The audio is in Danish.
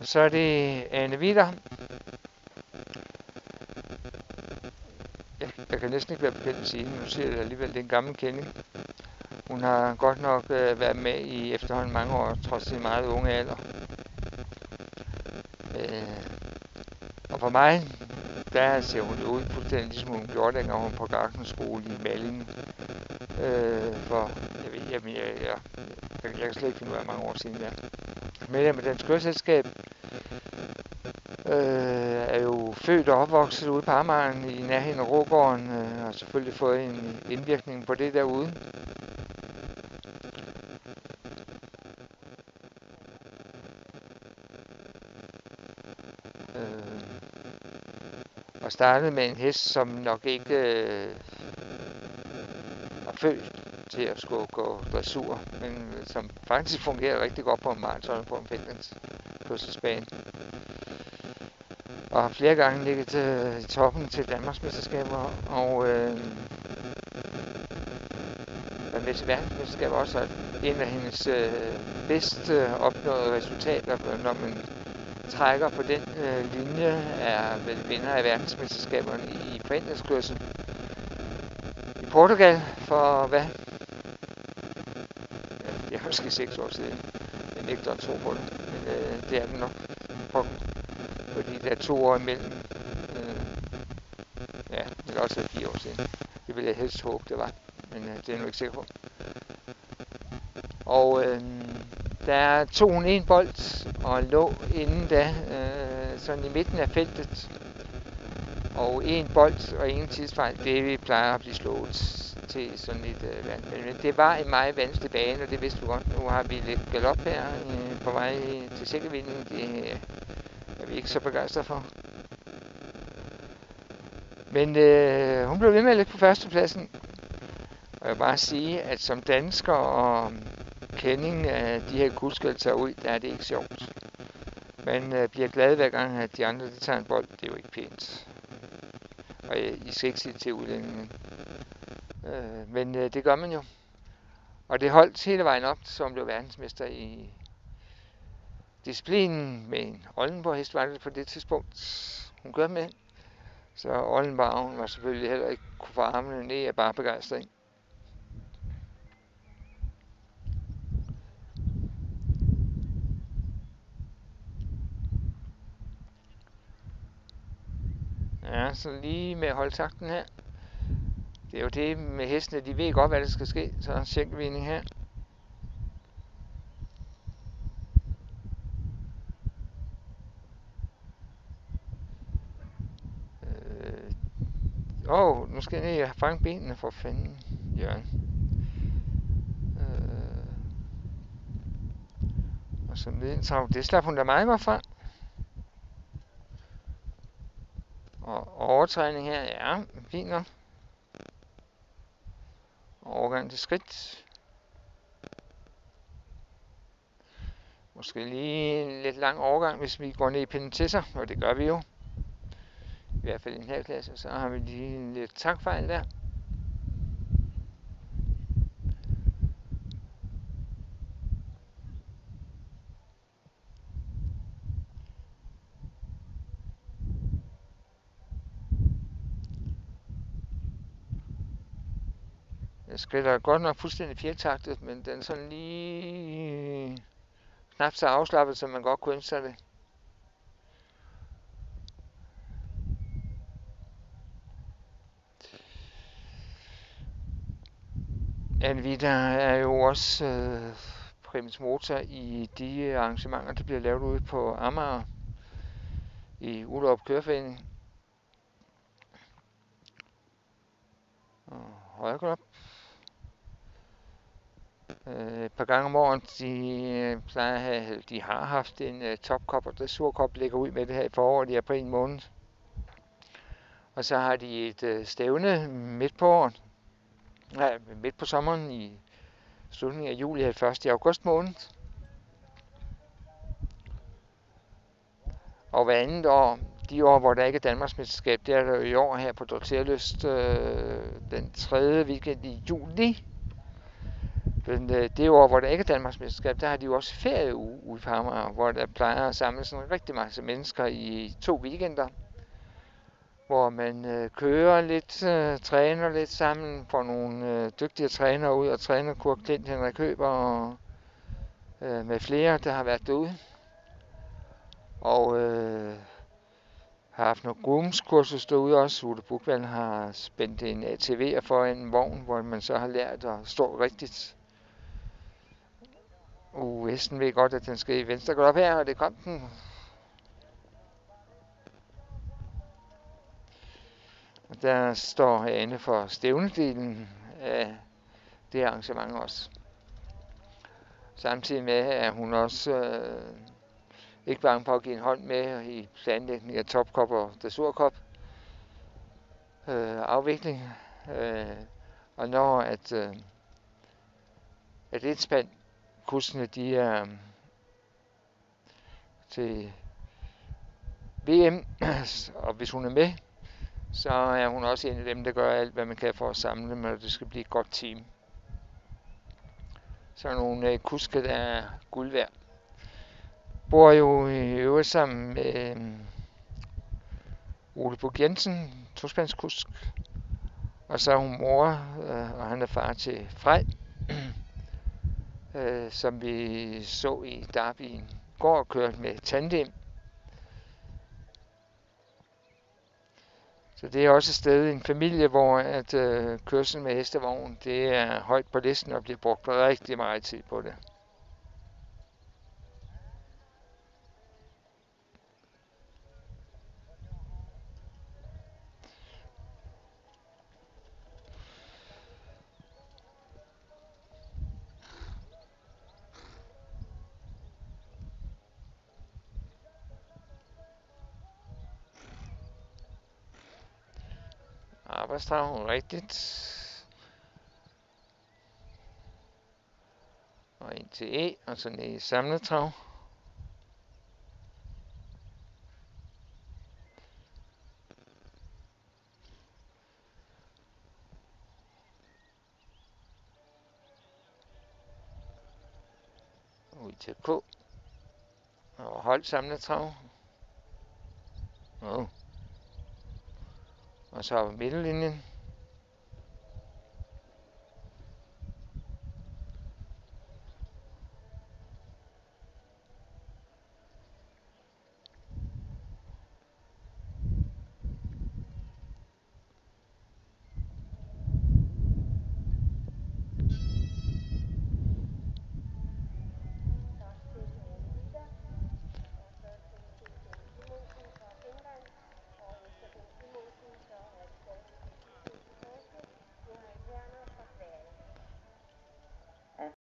Så er det Anne Vitter. Jeg, jeg kan næsten ikke være bekendt at sige Nu siger jeg alligevel, det er en gammel kending. Hun har godt nok øh, været med i efterhånden mange år, trods sin meget unge alder. Øh, og for mig, der ser hun ud fuldstændig ligesom hun gjorde, dengang hun på Garkenskole i Malingen. Øh, for, jeg ved, jeg, jeg, jeg, jeg, jeg kan slet ikke finde ud af, mange år siden ja. Medlem af Dansk Køreselskab, øh, er jo født og opvokset ude på Amageren i nærheden af Rågården, øh, og selvfølgelig fået en indvirkning på det derude. Øh, og startede med en hest, som nok ikke øh, var født til at skulle gå dressur, men øh, som faktisk fungerer rigtig godt på en maraton på en fitness. Og har flere gange ligget til toppen til Danmarksmesterskaber, og øh, været med til verdensmesterskaber også. En af hendes øh, bedste øh, opnåede resultater, når man trækker på den øh, linje, er vel vinder af verdensmesterskaberne i forældreskørsel i Portugal for hvad? Det er måske 6 år siden. Jeg nægter at tro på det, men øh, det er den nok. For, fordi der er to år imellem. Øh, ja, det kan også være fire år siden. Det ville jeg helst håbe, det var. Men øh, det er jeg nu ikke sikker på. Og øh, der tog hun en bold og lå inden da øh, sådan i midten af feltet. Og en bold og ingen tidsfejl, det vi plejer at blive slået til sådan et øh, vand. Men det var en meget vanskelig bane, og det vidste du godt. Nu har vi lidt galop her øh, på vej til sikkervinden. Det øh, er vi ikke så begejstrede for. Men øh, hun blev ved med at ligge på førstepladsen. Og jeg vil bare sige, at som dansker og kending af de her guldskæld tager ud, der er det ikke sjovt. Man øh, bliver glad hver gang, at de andre de tager en bold. Det er jo ikke pænt. Og øh, I skal ikke sige til udlændingen. Øh, men øh, det gør man jo. Og det holdt hele vejen op, som blev verdensmester i disciplinen med en Oldenborg hest var det på det tidspunkt. Hun gør med. Så Oldenborg var selvfølgelig heller ikke kunne få armene ned af bare begejstring. Ja, så lige med at holde takten her. Det er jo det med hestene, de ved godt, hvad der skal ske. Så er sjænkvinding her. Øh, åh, oh, nu skal jeg ned og fange benene for fanden, Jørgen. Øh, og så med Det slap hun da meget godt fra. Og overtræning her, ja, fint nok. Overgang til skridt. Måske lige en lidt lang overgang, hvis vi går ned i penitesser, og det gør vi jo. I hvert fald i den her klasse, så har vi lige en lidt takfejl der. Skrider godt nok fuldstændig fjertaktet, men den er sådan lige knap så afslappet, som man godt kunne ønske sig det. Anvita er jo også øh, primus motor i de arrangementer, der bliver lavet ude på Amager i Ullerup Køreforening. Og højre op. Øh, et par gange om året, de øh, plejer at have, de har haft en uh, topkop, og dressurkop ligger ud med det her i foråret i april måned. Og så har de et uh, stævne midt på året, ja, midt på sommeren i slutningen af juli, 1. august måned. Og hver andet år, de år, hvor der ikke er Danmarksmesterskab, det er der i år her på Dorterløst øh, den 3. weekend i juli men øh, det år, hvor der ikke er Danmarks mesterskab, der har de jo også ferieuge ude på Amager, hvor der plejer at samle sådan rigtig mange mennesker i to weekender hvor man øh, kører lidt, øh, træner lidt sammen, får nogle øh, dygtige trænere ud og træner Kurt Klint, Henrik Køber og øh, med flere, der har været derude. Og øh, har haft nogle groomskursus derude også. Ute Bukvald har spændt en ATV for en vogn, hvor man så har lært at stå rigtigt. Uh, hesten ved godt, at den skal i venstre. Gå op her, og det kom den Og der står Anne for stævnedelen af det arrangement også. Samtidig med at hun også øh, ikke bange på at give en hånd med i planlægning af topkop og dressurkop. Øh, afvikling. Øh, og når at, øh, at et spand kursene de er øhm, til VM, og hvis hun er med, så er hun også en af dem, der gør alt, hvad man kan for at samle dem, og det skal blive et godt team. Så er nogle øh, kuske, der er guld værd. Bor jo i øvrigt sammen med øhm, Ole Bug Jensen, tospandskusk. Og så er hun mor, øh, og han er far til Frej, øh, som vi så i Derby går og kørt med tandem. Så det er også et sted en familie, hvor at øh, kørsel med hestevogn, det er højt på listen og bliver brugt rigtig meget tid på det. Arbejdstrav, rigtigt. Og ind til E, og så ned i samletrav. Ud til K. Og hold samletrav. Oh og så midterlinjen.